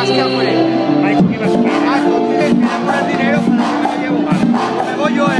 más que afuera. Hay que dinero para que me lo llevo. Me voy yo. Eh.